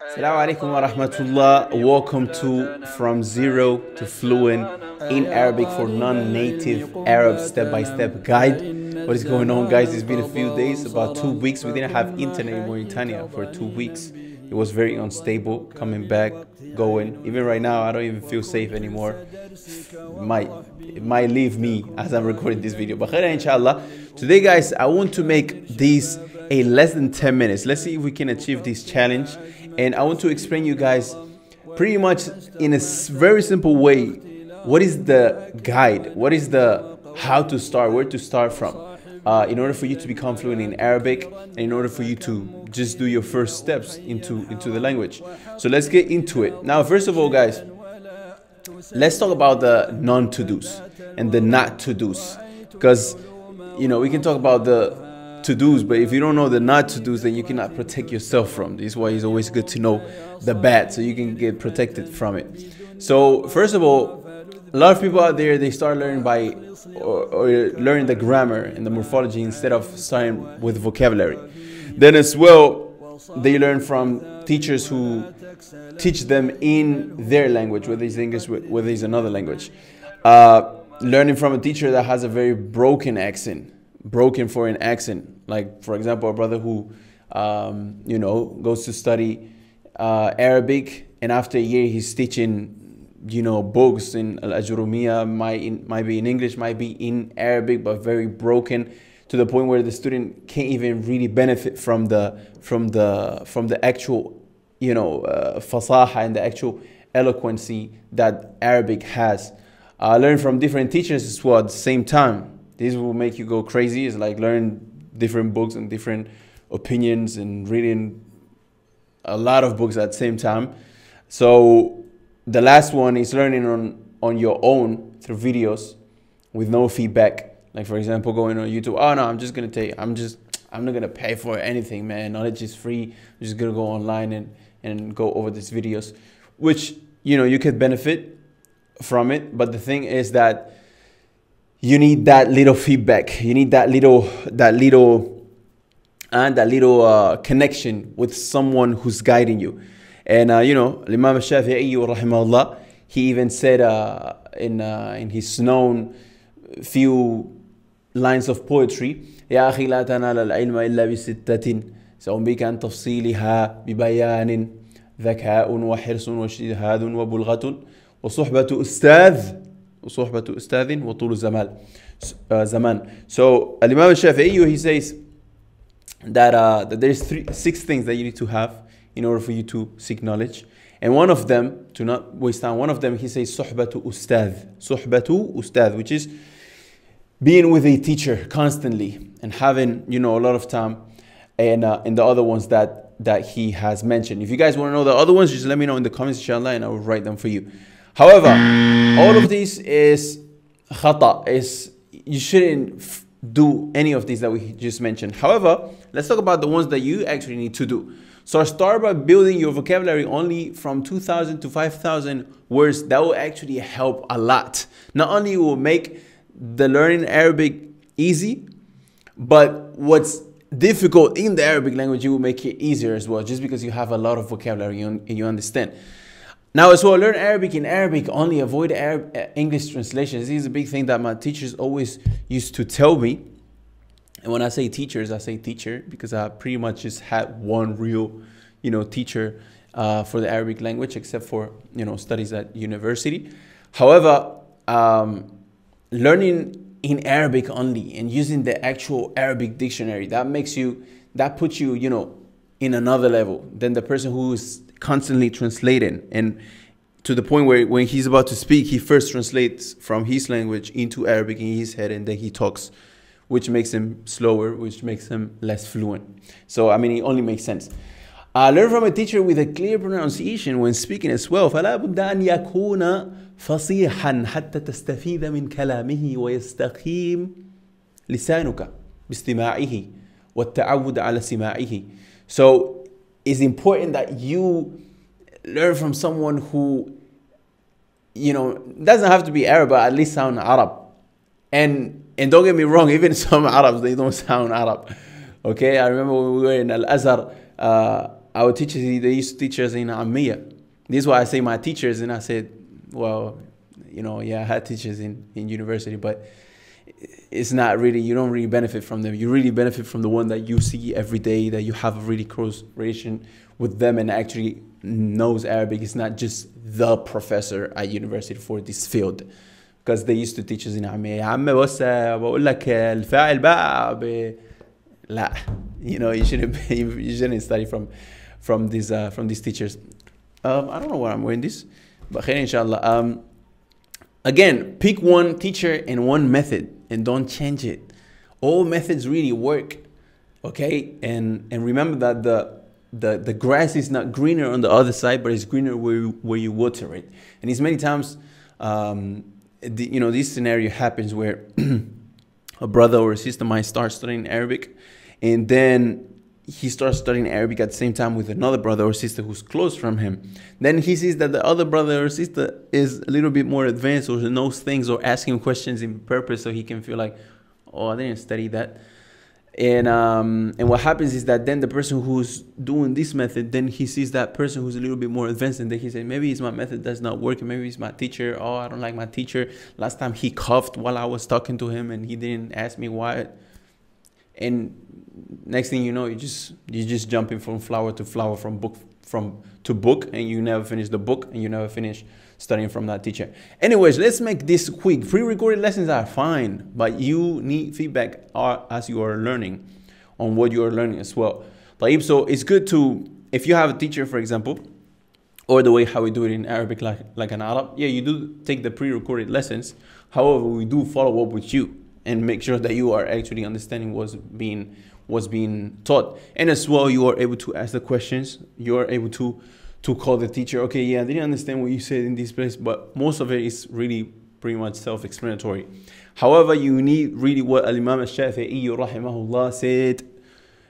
Assalamu alaikum wa rahmatullah. Welcome to From Zero to Fluent in Arabic for non-native Arab step-by-step guide. What is going on guys? It's been a few days, about two weeks. We didn't have internet in Mauritania for two weeks. It was very unstable coming back, going. Even right now, I don't even feel safe anymore. It might, it might leave me as I'm recording this video. But inshallah, today guys, I want to make this a less than 10 minutes. Let's see if we can achieve this challenge. And I want to explain you guys pretty much in a very simple way what is the guide, what is the how to start, where to start from. Uh, in order for you to become fluent in Arabic, and in order for you to just do your first steps into into the language. So let's get into it. Now, first of all, guys, let's talk about the non-to-dos and the not to-dos, because you know we can talk about the to dos, but if you don't know the not to dos, then you cannot protect yourself from. This is why it's always good to know the bad so you can get protected from it. So, first of all, a lot of people out there they start learning by or, or learning the grammar and the morphology instead of starting with vocabulary. Then, as well, they learn from teachers who teach them in their language, whether it's English, whether it's another language. Uh, learning from a teacher that has a very broken accent broken for an accent. Like, for example, a brother who, um, you know, goes to study uh, Arabic, and after a year he's teaching, you know, books in Al Ajurumiyya, might, might be in English, might be in Arabic, but very broken to the point where the student can't even really benefit from the from the from the actual, you know, uh, fasaha and the actual eloquency that Arabic has. Uh, learn from different teachers as well at the same time this will make you go crazy. It's like learn different books and different opinions and reading a lot of books at the same time. So the last one is learning on, on your own through videos with no feedback. Like for example, going on YouTube. Oh no, I'm just gonna take. I'm just. I'm not gonna pay for anything, man. Knowledge is free. I'm just gonna go online and and go over these videos, which you know you could benefit from it. But the thing is that you need that little feedback. You need that little that little and that little uh, connection with someone who's guiding you. And uh, you know, Imam Shafi'i rahimahullah, he even said uh, in uh, in his known few lines of poetry, يا أخي لا تنال العلم إلا بستة سأم بك عن تفصيلها ببيان ذكاء وحرص واجتهاد وبلغة وصحبة أستاذ وصحبة أستاذ وطول زمان زمان so Imam Shafi'i he says that uh, that there's three six things that you need to have in order for you to seek knowledge and one of them to not waste time one of them he says صحبة أستاذ صحبة أستاذ which is being with a teacher constantly and having you know a lot of time and uh, and the other ones that that he has mentioned if you guys want to know the other ones just let me know in the comments inshallah and I will write them for you However, all of this is khata, is you shouldn't do any of these that we just mentioned. However, let's talk about the ones that you actually need to do. So start by building your vocabulary only from 2,000 to 5,000 words. That will actually help a lot. Not only will make the learning Arabic easy, but what's difficult in the Arabic language, you will make it easier as well, just because you have a lot of vocabulary and you understand. Now, as well, learn Arabic in Arabic, only avoid Arab, uh, English translations. This is a big thing that my teachers always used to tell me. And when I say teachers, I say teacher because I pretty much just had one real, you know, teacher uh, for the Arabic language, except for, you know, studies at university. However, um, learning in Arabic only and using the actual Arabic dictionary, that makes you, that puts you, you know, in another level than the person who is constantly translating and to the point where when he's about to speak, he first translates from his language into Arabic in his head and then he talks, which makes him slower, which makes him less fluent. So, I mean, it only makes sense. Uh, learn from a teacher with a clear pronunciation when speaking as well. فلا بد أن يكون فصيحا حتى تستفيد من كلامه ويستقيم لسانك باستماعه والتعود على سماعه. So it's important that you learn from someone who, you know, doesn't have to be Arab, but at least sound Arab. And and don't get me wrong, even some Arabs they don't sound Arab. Okay, I remember when we were in Al Azhar. Uh, our teachers they used to teach us in Amiya. This is why I say my teachers, and I said, well, you know, yeah, I had teachers in in university, but it's not really you don't really benefit from them. You really benefit from the one that you see every day, that you have a really close relation with them, and actually knows Arabic. It's not just the professor at university for this field. Because they used to teach us in عمي يا عم بص بقول لك الفاعل بقى ب... لا you know you shouldn't you shouldn't study from from these uh, from these teachers um, I don't know why I'm wearing this but خير inshallah um, again pick one teacher and one method and don't change it. All methods really work okay? And and remember that the the the grass is not greener on the other side but it's greener where where you water it. And it's many times um, the, you know this scenario happens where a brother or a sister might start studying Arabic and then he starts studying Arabic at the same time with another brother or sister who's close from him. Then he sees that the other brother or sister is a little bit more advanced or knows things or asking questions in purpose so he can feel like, oh, I didn't study that. And um, and what happens is that then the person who's doing this method then he sees that person who's a little bit more advanced and then he says maybe it's my method that's not working. Maybe it's my teacher. Oh i don't like my teacher. Last time he coughed while i was talking to him and he didn't ask me why. And next thing you know you just you just jumping from flower to flower from book from to book and you never finish the book and you never finish studying from that teacher. Anyways, let's make this quick. Pre-recorded lessons are fine, but you need feedback as you are learning on what you are learning as well. So it's good to, if you have a teacher, for example, or the way how we do it in Arabic like, like an Arab, yeah, you do take the pre-recorded lessons. However, we do follow up with you and make sure that you are actually understanding what's being what's being taught. And as well, you are able to ask the questions. You are able to to call the teacher, okay, yeah, I didn't understand what you said in this place, but most of it is really pretty much self-explanatory. However, you need really what Al-Imam al-Shafi'i rahimahullah said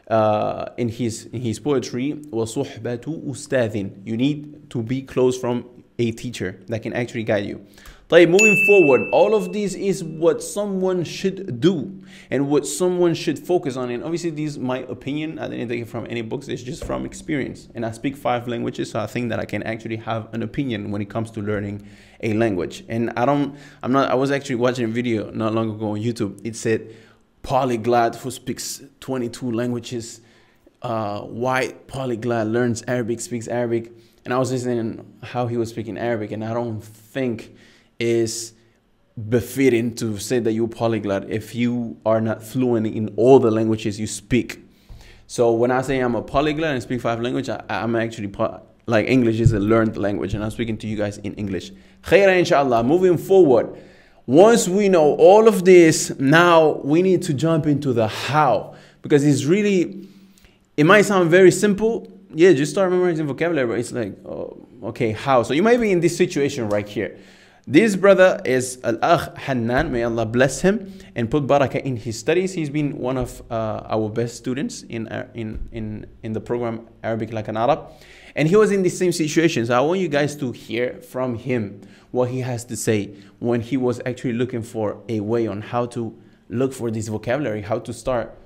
uh, in his in his poetry, وَصُحْبَةُ أُسْتَاذٍ You need to be close from a teacher that can actually guide you. Like moving forward, all of these is what someone should do and what someone should focus on. And obviously, this is my opinion. I didn't take it from any books. It's just from experience. And I speak five languages, so I think that I can actually have an opinion when it comes to learning a language. And I don't. I'm not. I was actually watching a video not long ago on YouTube. It said, "Polyglot who speaks 22 languages." Uh, white polyglot learns Arabic, speaks Arabic. And I was listening how he was speaking Arabic, and I don't think is befitting to say that you're polyglot if you are not fluent in all the languages you speak. So when I say I'm a polyglot and speak five languages, I, am actually like English is a learned language, and I'm speaking to you guys in English. Khaira inshallah. Moving forward, once we know all of this, now we need to jump into the how because it's really. It might sound very simple. Yeah, just start memorizing vocabulary, but it's like, oh, okay, how? So you might be in this situation right here. This brother is Al-Akh Hannan, may Allah bless him and put barakah in his studies. He's been one of uh, our best students in, uh, in, in, in the program Arabic Like an Arab. And he was in the same situation. So I want you guys to hear from him what he has to say when he was actually looking for a way on how to look for this vocabulary, how to start,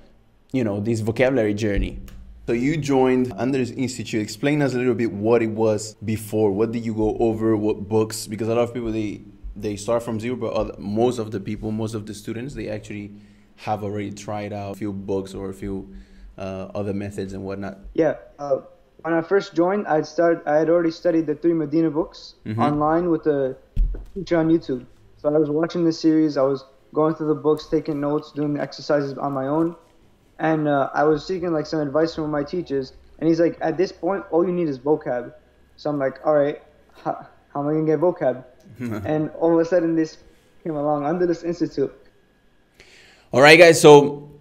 you know, this vocabulary journey. So you joined Andalus Institute. Explain us a little bit what it was before. What did you go over? What books? Because a lot of people they they start from zero, but other, most of the people, most of the students, they actually have already tried out a few books or a few uh, other methods and whatnot. Yeah. Uh, when I first joined, I start. I had already studied the three Medina books mm-hmm. online with a teacher on YouTube. So I was watching the series. I was going through the books, taking notes, doing the exercises on my own and uh, I was seeking like some advice from my teachers, and he's like, at this point, all you need is vocab. So I'm like, all right, how, how am I gonna get vocab? and all of a sudden, this came along Andalus Institute. All right, guys. So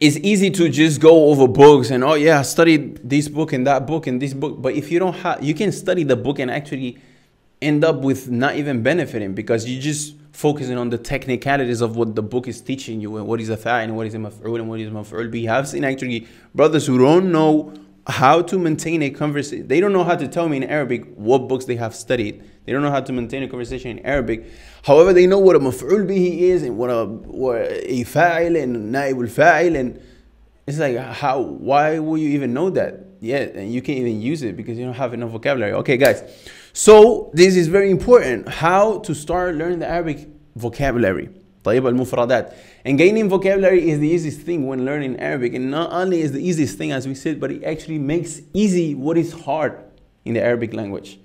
it's easy to just go over books and oh yeah, I studied this book and that book and this book. But if you don't have, you can study the book and actually end up with not even benefiting because you just focusing on the technicalities of what the book is teaching you and what is a fa'il and what is a maf'ul and what is maf'ul bi. I've seen actually brothers who don't know how to maintain a conversation. They don't know how to tell me in Arabic what books they have studied. They don't know how to maintain a conversation in Arabic. However, they know what a maf'ul bihi is and what a, what a fa'il and naib al-fa'il and it's like how why will you even know that? yeah, and you can't even use it because you don't have enough vocabulary. Okay, guys. So this is very important. How to start learning the Arabic vocabulary. طيب المفردات. And gaining vocabulary is the easiest thing when learning Arabic. And not only is the easiest thing as we said, but it actually makes easy what is hard in the Arabic language.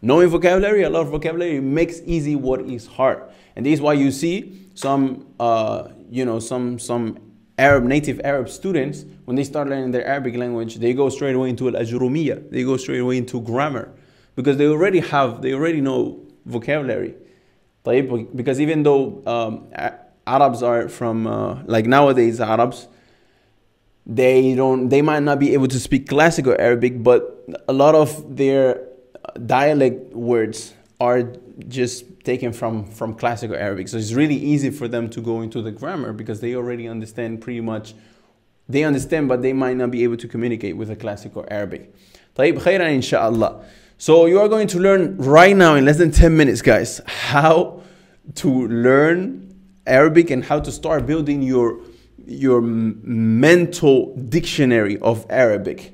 Knowing vocabulary, a lot of vocabulary makes easy what is hard. And this is why you see some, uh, you know, some, some Arab, native Arab students, when they start learning their Arabic language, they go straight away into al-ajrumiyya. They go straight away into grammar because they already have, they already know vocabulary. Because even though um, Arabs are from, uh, like nowadays Arabs, they don't, they might not be able to speak classical Arabic, but a lot of their dialect words are just taken from, from classical Arabic. So it's really easy for them to go into the grammar because they already understand pretty much, they understand, but they might not be able to communicate with the classical Arabic. طيب خيرا inshallah. So you are going to learn right now in less than 10 minutes, guys, how to learn Arabic and how to start building your, your mental dictionary of Arabic.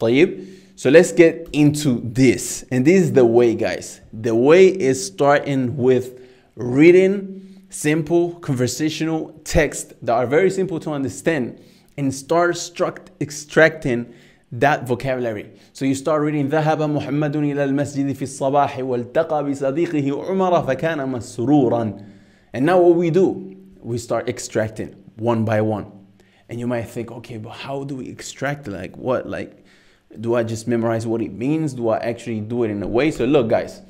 طيب so let's get into this. And this is the way, guys. The way is starting with reading simple conversational text that are very simple to understand and start extracting that vocabulary. So you start reading ذهب محمد إلى المسجد في الصباح والتقى بصديقه عمر فكان مسرورا. And now what we do, we start extracting one by one. And you might think, okay, but how do we extract like what? Like do I just memorize what it means? Do I actually do it in a way? So look, guys,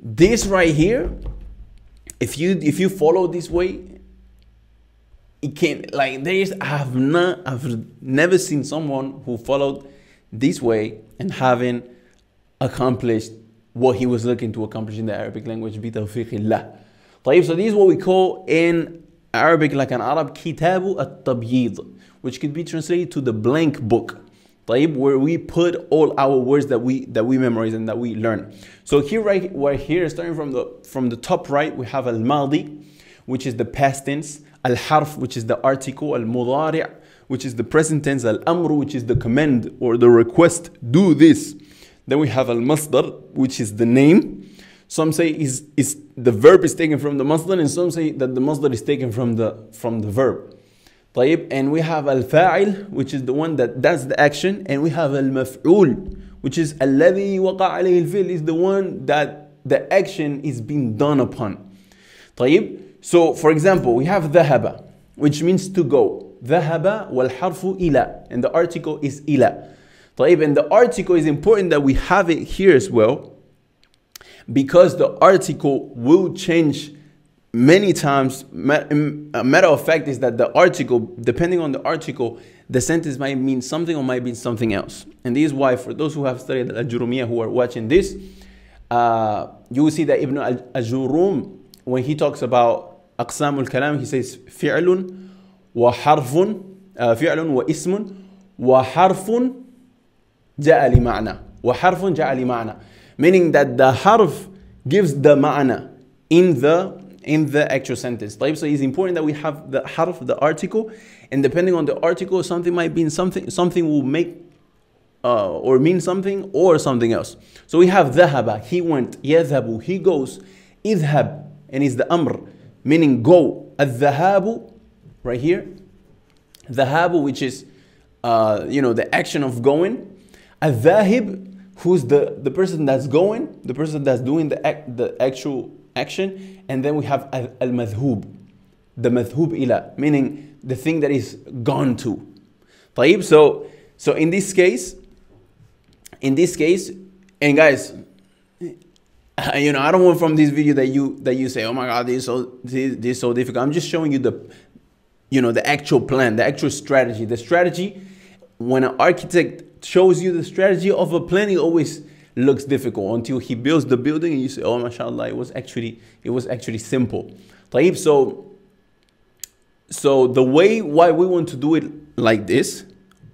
this right here, if you if you follow this way, it can like there's I have not I've never seen someone who followed this way and having accomplished what he was looking to accomplish in the Arabic language بتوفيق الله. طيب, so this is what we call in Arabic like an Arab كتاب التبييض which could be translated to the blank book. طيب where we put all our words that we that we memorize and that we learn so here right right here starting from the from the top right we have al-madi which is the past tense al-harf which is the article al-mudari' which is the present tense al-amru which is the command or the request do this then we have al-masdar which is the name some say is is the verb is taken from the masdar and some say that the masdar is taken from the from the verb طيب and we have al-fa'il which is the one that does the action and we have al-maf'ul which is الذي وقع عليه الفعل is the one that the action is being done upon طيب so for example we have ذهب which means to go ذهب والحرف إلى and the article is إلى طيب and the article is important that we have it here as well because the article will change many times a matter of fact is that the article depending on the article the sentence might mean something or might mean something else and this is why for those who have studied al-jurumiyah who are watching this uh, you will see that ibn al-jurum when he talks about aqsam al-kalam he says fi'lun wa harfun uh, fi'lun wa ismun wa harfun ja'a li ma'na wa harfun ja'a li ma'na meaning that the harf gives the ma'na in the in the actual sentence. So it's important that we have the harf, the article, and depending on the article, something might mean something, something will make uh, or mean something or something else. So we have ذهب, he went, يذهب, he goes, اذهب, and it's the amr, meaning go. الذهاب, right here, ذهاب, which is, uh, you know, the action of going. الذاهب, who's the, the person that's going, the person that's doing the, act, the actual action and then we have al-madhub the madhub ila meaning the thing that is gone to طيب so so in this case in this case and guys You know, I don't want from this video that you that you say, oh my God, this is so this, this is so difficult. I'm just showing you the, you know, the actual plan, the actual strategy. The strategy, when an architect shows you the strategy of a plan, it always looks difficult until he builds the building and you say, oh mashallah, it was actually it was actually simple. Taib, so so the way why we want to do it like this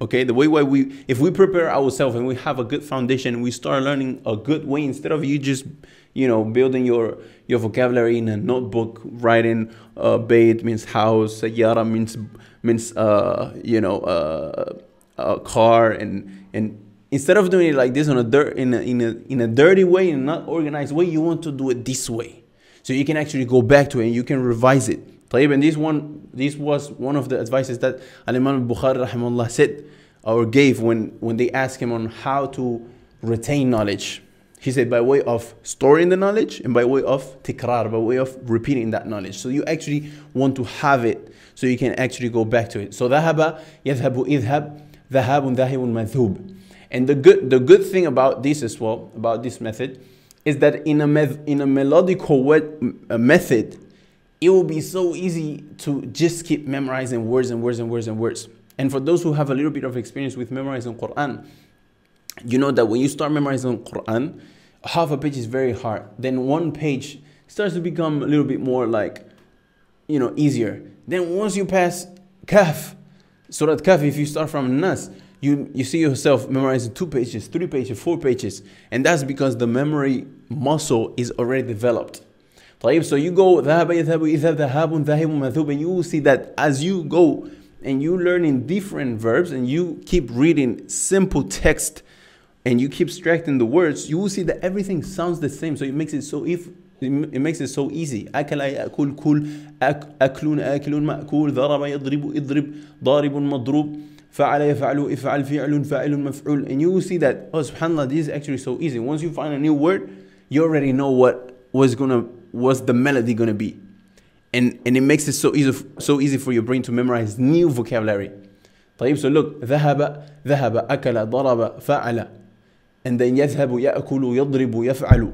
okay, the way why we, if we prepare ourselves and we have a good foundation, we start learning a good way instead of you just, you know, building your, your vocabulary in a notebook, writing uh, bayt means house, sayyara means, means uh, you know, uh, a car and, and instead of doing it like this on a dirt in a, in a in a dirty way in not organized way you want to do it this way. So you can actually go back to it and you can revise it طيب and this one this was one of the advices that Al-Imam al-Bukhari rahimahullah said or gave when when they asked him on how to retain knowledge he said by way of storing the knowledge and by way of tikrar by way of repeating that knowledge so you actually want to have it so you can actually go back to it so ذهب يذهب إذهب ذهاب ذاهب مذهوب and the good, the good thing about this as well, about this method, is that in a, me- in a melodical way, method, it will be so easy to just keep memorizing words and words and words and words. And for those who have a little bit of experience with memorizing Quran, you know that when you start memorizing Quran, half a page is very hard. Then one page starts to become a little bit more like, you know, easier. Then once you pass Kaf, Surah Kaf, if you start from Nas, you, you see yourself memorizing two pages, three pages, four pages, and that's because the memory muscle is already developed. طيب, so you go ذهب يذهب إذهب ذهاب ذاهب مذهوب and you will see that as you go and you learn in different verbs and you keep reading simple text and you keep extracting the words, you will see that everything sounds the same. So it makes it so if it makes it so easy. أكل يأكل كل أكلون آكلون مأكول ضرب يضرب اضرب ضارب مضروب فعل يفعل افعل فعل فاعل مفعول and you will see that oh subhanallah this is actually so easy once you find a new word you already know what was gonna what's the melody gonna be and and it makes it so easy so easy for your brain to memorize new vocabulary طيب so look ذهب ذهب أكل ضرب فعل and then يذهب يأكل يضرب يفعل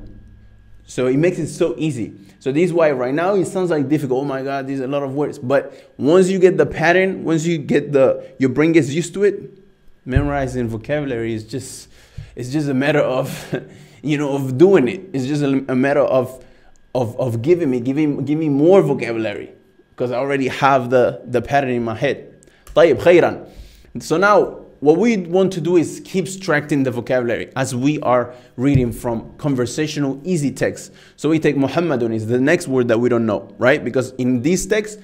so it makes it so easy. So this is why right now it sounds like difficult. Oh my God, there's a lot of words. But once you get the pattern, once you get the your brain gets used to it, memorizing vocabulary is just it's just a matter of you know of doing it. It's just a, a matter of of of giving me giving give me more vocabulary because I already have the the pattern in my head. طيب خيرا. So now what we want to do is keep extracting the vocabulary as we are reading from conversational easy text. So we take Muhammadun is the next word that we don't know, right? Because in this text,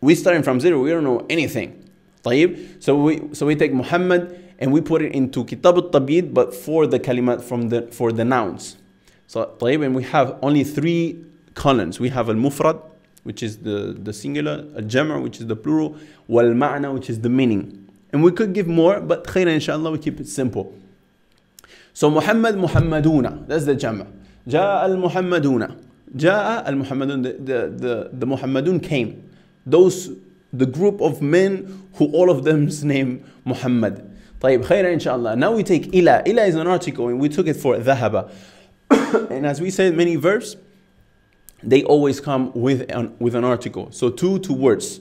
we starting from zero, we don't know anything. طيب? So we so we take Muhammad and we put it into Kitab al-Tabid, but for the kalimat from the for the nouns. So طيب, and we have only three columns. We have al-mufrad, which is the, the singular, al-jama', which is the plural, wal-ma'na, which is the meaning. And we could give more, but khayra inshallah, we keep it simple. So Muhammad Muhammaduna, that's the jama. Ja'a al-Muhammaduna. Ja'a al-Muhammadun, the, the, the, the Muhammadun came. Those, the group of men who all of them's name Muhammad. طيب خير inshallah. Now we take ila. Ila is an article and we took it for ذهب. and as we said, many verbs, they always come with an, with an article. So two, two words.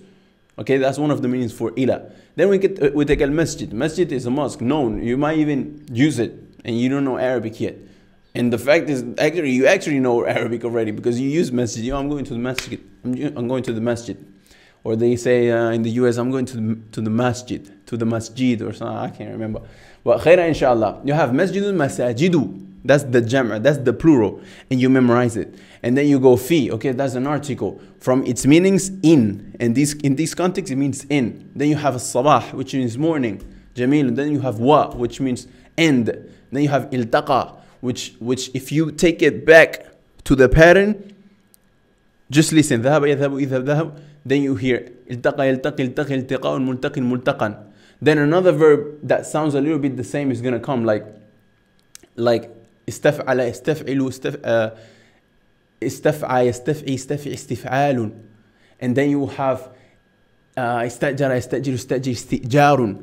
Okay, that's one of the meanings for ila. Then we get uh, we take al masjid. Masjid is a mosque, known. You might even use it, and you don't know Arabic yet. And the fact is, actually, you actually know Arabic already because you use masjid. You know, I'm going to the masjid. I'm, I'm going to the masjid. Or they say uh, in the US, I'm going to the, to the masjid, to the masjid or something. I can't remember. But khaira inshallah. You have masjidun masajidu. That's the jam'a, that's the plural. And you memorize it. And then you go fi, okay, that's an article. From its meanings, in. And this in this context, it means in. Then you have sabah, which means morning. Jamil. And then you have wa, which means end. Then you have iltaqa, which which if you take it back to the pattern, just listen. ذهب يذهب إذهب ذهب. Then you hear التقى يلتقي التقي التقاء ملتقي ملتقا. Then another verb that sounds a little bit the same is gonna come like like استفعل استفعل استف, uh, استفعى يستفعي استفعي استفعال and then you have uh, استأجر يستأجر استأجر استئجار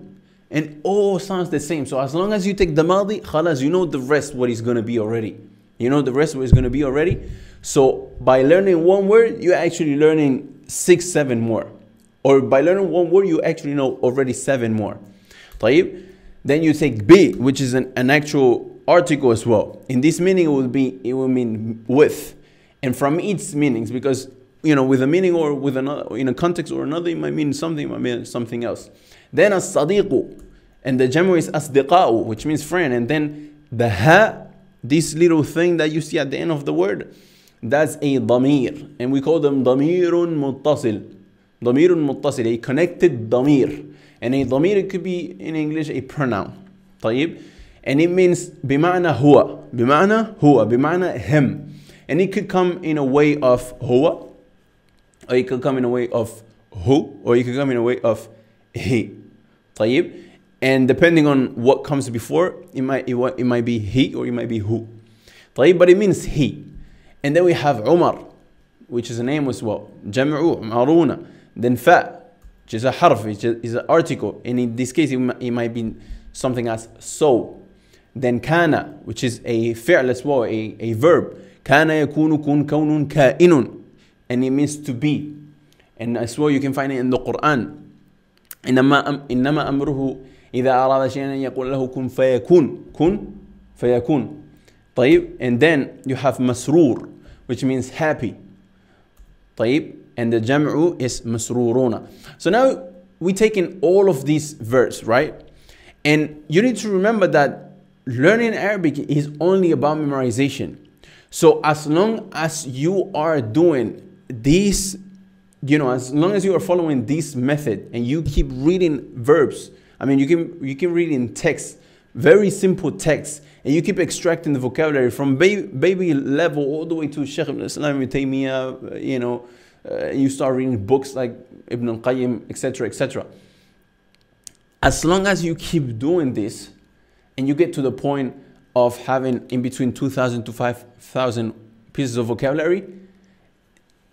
and all sounds the same so as long as you take the madi خلاص you know the rest what is going to be already you know the rest what is going to be already so by learning one word you're actually learning six seven more or by learning one word you actually know already seven more طيب then you take B which is an, an actual article as well. In this meaning, it will be it will mean with, and from its meanings, because you know, with a meaning or with another in a context or another, it might mean something, it might mean something else. Then as sadiqu, and the jamu is asdiqa'u, which means friend, and then the ha, this little thing that you see at the end of the word, that's a damir, and we call them damirun muttasil. Damirun muttasil, a connected damir. And a damir, it could be in English a pronoun. طيب and it means بمعنى هو بمعنى هو بمعنى him and it could come in a way of هو or it could come in a way of who or it could come in a way of he طيب and depending on what comes before it might it, it might be he or it might be who طيب but it means he and then we have Umar which is a name as well جمع عمرون then fa which is a harf which is an article and in this case it might, it might be something as so then kana which is a fi'l as well a, a verb kana yakunu kun kaunun ka'inun and it means to be and as well you can find it in the Quran إنما إنما أمره إذا أراد شيئا أن يقول له كن فيكون كن فيكون طيب and then you have مسرور which means happy طيب and the jam'u is مسرورون so now we take in all of these verbs right and you need to remember that learning Arabic is only about memorization so as long as you are doing these you know as long as you are following this method and you keep reading verbs I mean, you can you can read in text, very simple text, and you keep extracting the vocabulary from baby, baby level all the way to Sheikh Ibn Islam Ibn Taymiyyah, you know, uh, you start reading books like Ibn al-Qayyim, etc., etc. As long as you keep doing this, and you get to the point of having in between 2,000 to 5,000 pieces of vocabulary,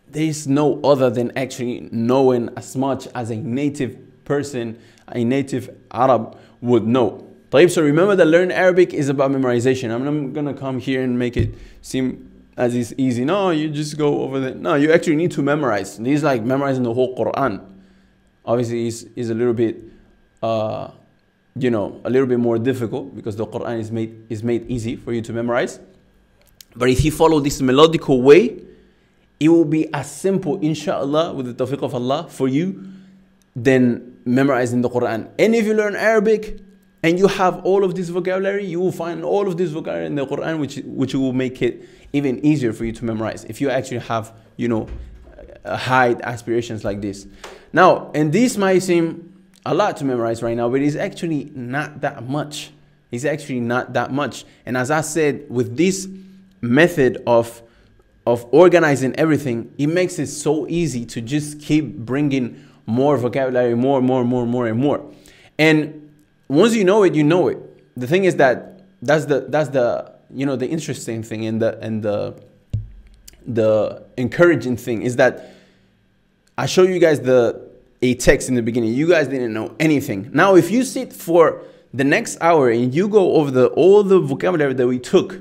there is no other than actually knowing as much as a native person a native Arab would know. طيب, so remember that learn Arabic is about memorization. I'm not gonna come here and make it seem as is easy. No, you just go over there. No, you actually need to memorize. This is like memorizing the whole Quran. Obviously, is is a little bit, uh, you know, a little bit more difficult because the Quran is made is made easy for you to memorize. But if you follow this melodical way, it will be as simple, inshallah, with the tawfiq of Allah, for you, than memorizing the Quran. And if you learn Arabic and you have all of this vocabulary, you will find all of this vocabulary in the Quran, which, which will make it even easier for you to memorize if you actually have, you know, uh, high aspirations like this. Now, and this might seem a lot to memorize right now, but it's actually not that much. It's actually not that much. And as I said, with this method of of organizing everything, it makes it so easy to just keep bringing more vocabulary, more, more, more, more, and more. And once you know it, you know it. The thing is that that's the that's the you know the interesting thing and the and the the encouraging thing is that I show you guys the a text in the beginning. You guys didn't know anything. Now, if you sit for the next hour and you go over the all the vocabulary that we took,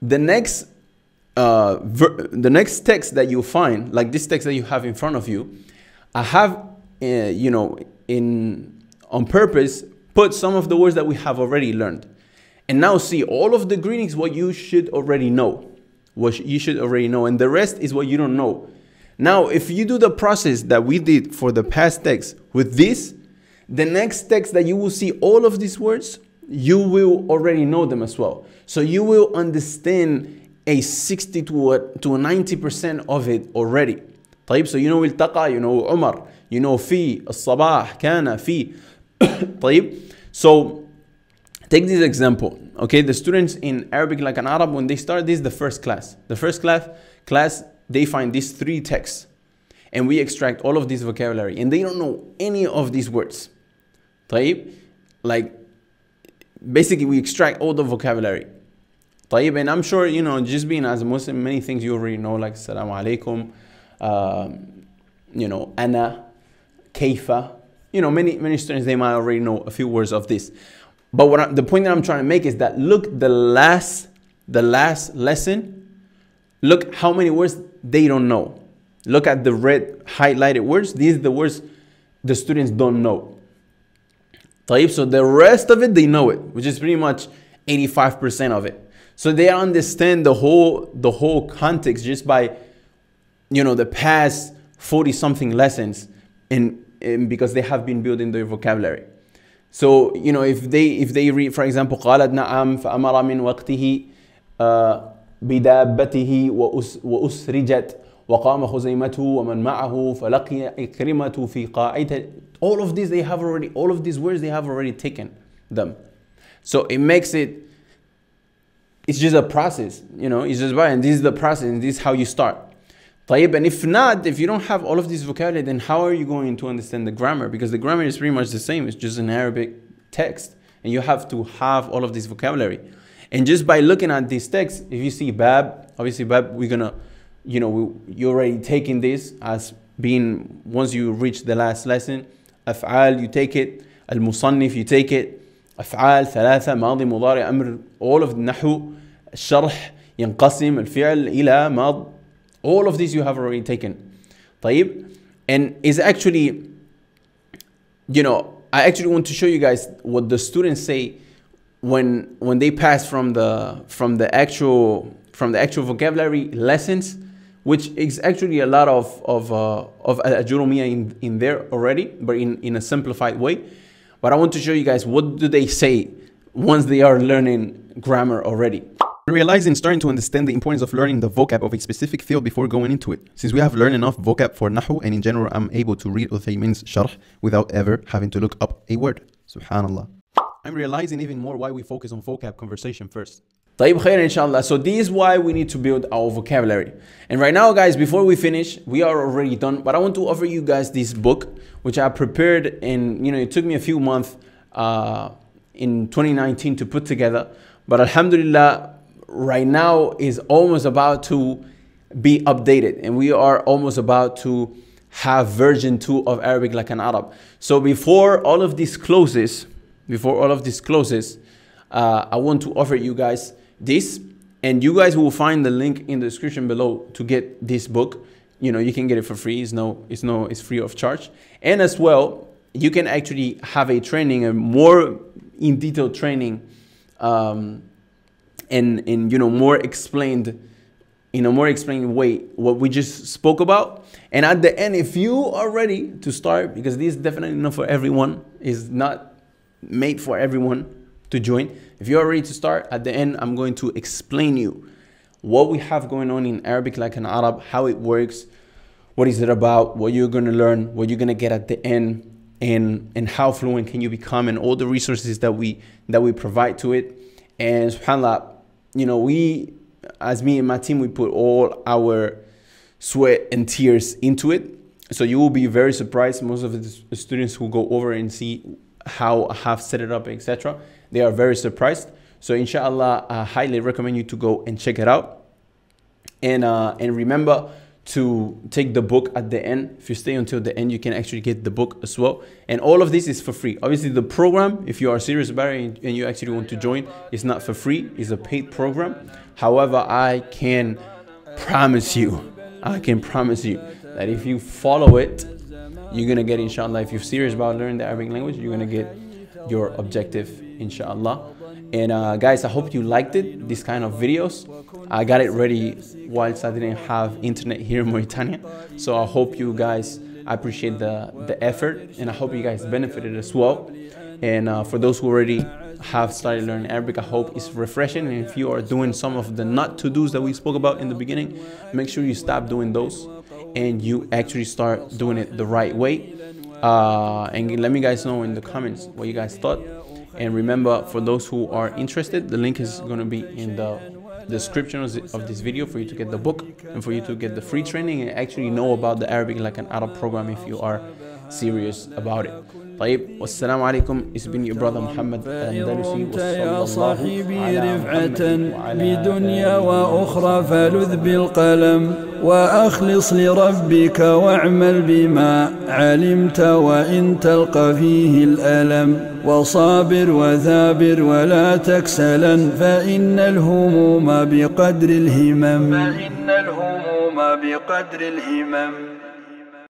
the next uh, the next text that you find, like this text that you have in front of you, I have, uh, you know, in on purpose put some of the words that we have already learned. And now see all of the greetings what you should already know. What you should already know. And the rest is what you don't know. Now, if you do the process that we did for the past text with this, the next text that you will see all of these words, you will already know them as well. So you will understand a 60 to a, to a 90% of it already. طيب so you know التقى you know عمر you know في الصباح كان في طيب so take this example okay the students in Arabic like an Arab when they start this the first class the first class class they find these three texts and we extract all of this vocabulary and they don't know any of these words طيب like basically we extract all the vocabulary طيب and I'm sure you know just being as a Muslim many things you already know like Assalamu alaikum um, you know, Anna, Kaifa. You know, many, many students, they might already know a few words of this. But what I, the point that I'm trying to make is that look the last, the last lesson, look how many words they don't know. Look at the red highlighted words. These are the words the students don't know. طيب, so the rest of it, they know it, which is pretty much 85% of it. So they understand the whole, the whole context just by you know, the past 40 something lessons in, in, because they have been building their vocabulary. So, you know, if they, if they read, for example, قالت نعم فأمر من وقته بدابته وأسرجت وقام خزيمته ومن معه فلقي إكرمة في قاعدة all of these they have already all of these words they have already taken them So it makes it it's just a process, you know, it's just right, and this is the process, and this is how you start. طيب, and if not, if you don't have all of this vocabulary, then how are you going to understand the grammar? Because the grammar is pretty much the same, it's just an Arabic text, and you have to have all of this vocabulary. And just by looking at this text, if you see bab, obviously bab, we're gonna, you know, we, you're already taking this as being, once you reach the last lesson, af'al, you take it, al-musannif, you take it, أفعال ثلاثة ماضي مضارع أمر all of the نحو الشرح ينقسم الفعل إلى ماض all of these you have already taken طيب and is actually you know I actually want to show you guys what the students say when when they pass from the from the actual from the actual vocabulary lessons which is actually a lot of of uh, of Ajurumiyya in in there already but in in a simplified way but I want to show you guys what do they say once they are learning grammar already. Realizing, starting to understand the importance of learning the vocab of a specific field before going into it. Since we have learned enough vocab for Nahu and in general I'm able to read Uthaymin's Sharh without ever having to look up a word. Subhanallah. I'm realizing even more why we focus on vocab conversation first. طيب خير inshallah. So this is why we need to build our vocabulary. And right now guys, before we finish, we are already done, but I want to offer you guys this book, which I prepared and you know, it took me a few months uh, in 2019 to put together. But alhamdulillah, right now is almost about to be updated and we are almost about to have version 2 of Arabic like an Arab. So before all of this closes, before all of this closes, uh, I want to offer you guys this and you guys will find the link in the description below to get this book. You know you can get it for free. It's no it's no it's free of charge. And as well you can actually have a training a more in detail training um, and in you know more explained in a more explained way what we just spoke about. And at the end if you are ready to start because this is definitely not for everyone is not made for everyone to join. If you're ready to start, at the end, I'm going to explain you what we have going on in Arabic like an Arab, how it works, what is it about, what you're going to learn, what you're going to get at the end, and and how fluent can you become, and all the resources that we that we provide to it. And subhanallah, you know, we as me and my team, we put all our sweat and tears into it. So you will be very surprised. Most of the students who go over and see how I have set it up, etc they are very surprised. So inshallah, I highly recommend you to go and check it out. And, uh, and remember to take the book at the end. If you stay until the end, you can actually get the book as well. And all of this is for free. Obviously, the program, if you are serious about it and you actually want to join, is not for free. It's a paid program. However, I can promise you, I can promise you that if you follow it, you're gonna get inshallah. If you're serious about learning the Arabic language, you're gonna get your objective inshallah and uh, guys i hope you liked it this kind of videos i got it ready whilst i didn't have internet here in mauritania so i hope you guys appreciate the the effort and i hope you guys benefited as well and uh, for those who already have started learning Arabic, I hope it's refreshing. And if you are doing some of the not to dos that we spoke about in the beginning, make sure you stop doing those and you actually start doing it the right way. Uh, and let me guys know in the comments what you guys thought. And remember, for those who are interested, the link is going to be in the description of this video for you to get the book and for you to get the free training and actually know about the Arabic like an Arab program if you are serious about it. طيب والسلام عليكم. It's been your brother محمد الأندلسي يا صاحبي رفعة بدنيا وأخرى فلذ بالقلم وأخلص لربك واعمل بما علمت وإن تلقى فيه الألم. وصابر وثابر ولا تكسلا فإن الهموم بقدر الهمم. فإن الهموم بقدر الهمم.